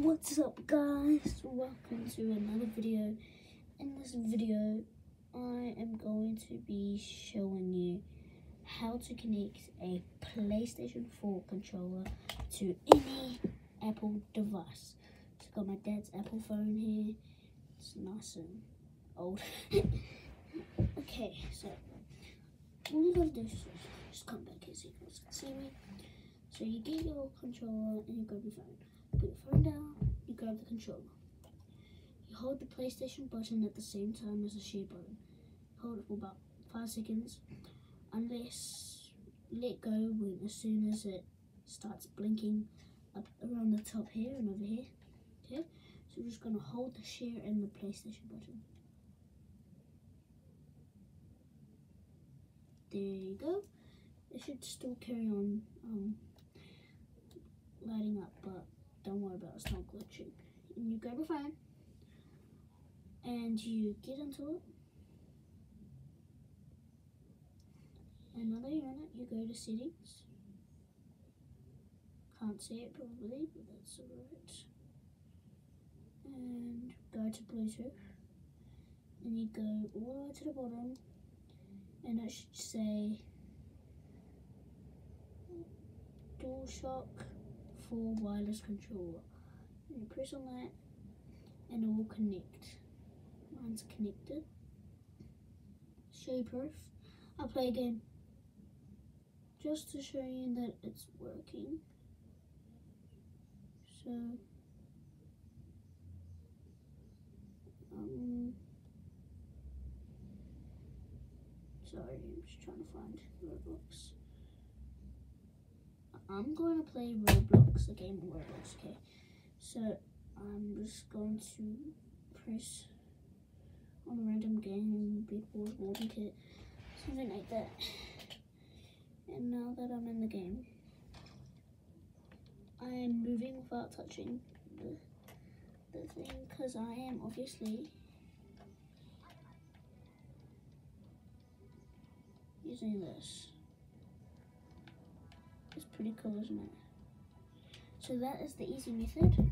What's up guys? Welcome to another video. In this video, I am going to be showing you how to connect a PlayStation 4 controller to any Apple device. So got my dad's Apple phone here. It's nice and old. okay, so all you gotta do is just come back here so you can see me. So you get your controller and you grab your phone. Put your phone down, grab the controller. You hold the PlayStation button at the same time as the share button. Hold it for about five seconds, unless let go when as soon as it starts blinking up around the top here and over here. Okay, so we're just gonna hold the share and the PlayStation button. There you go. It should still carry on um, lighting up, but don't worry about it, it's not glitching. And you grab a phone and you get into it. Another unit, you go to settings. Can't see it probably, but that's alright. And go to Bluetooth. And you go all the way to the bottom and it should say DualShock 4 wireless controller. You press on that and it will connect. Mine's connected. Show proof. I'll play again just to show you that it's working. So, um, sorry, I'm just trying to find the Roblox. I'm going to play Roblox, a game of Roblox, okay? So, I'm just going to press on a random game, Wars Warden Kit, something like that. And now that I'm in the game, I am moving without touching the, the thing because I am obviously using this. Pretty cool, isn't it? So that is the easy method.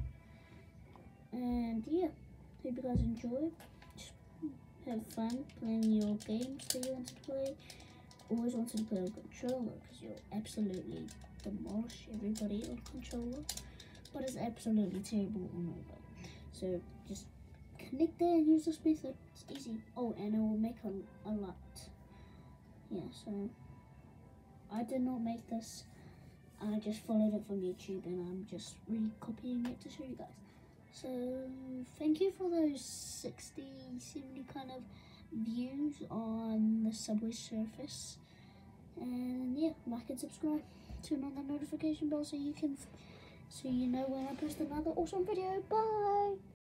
And yeah, hope you guys enjoy. Just have fun playing your games that you want to play. Always wanted to play on controller because you'll absolutely demolish everybody on controller. But it's absolutely terrible on mobile. So just connect there and use this method. It's easy. Oh, and it will make a, a lot. Yeah, so I did not make this. I just followed it from YouTube and I'm just recopying it to show you guys. So thank you for those 60, 70 kind of views on the Subway Surfers. And yeah, like and subscribe. Turn on the notification bell so you can, so you know when I post another awesome video. Bye!